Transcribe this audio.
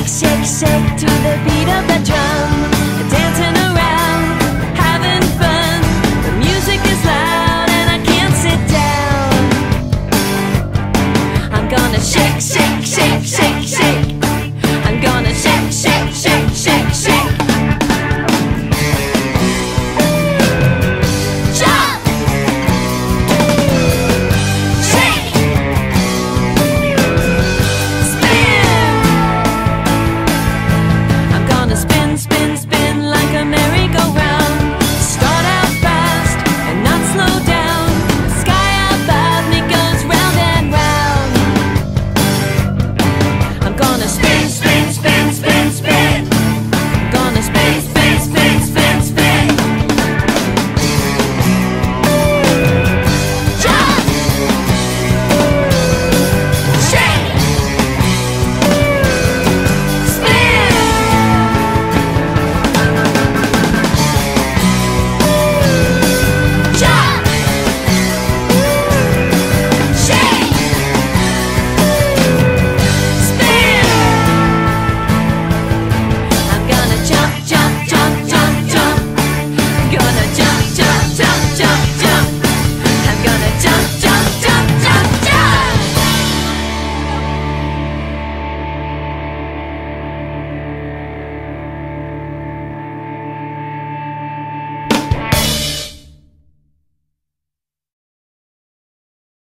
Shake, shake, shake to the beat of the drum. Dancing around, having fun. The music is loud and I can't sit down. I'm gonna shake, shake, shake, shake.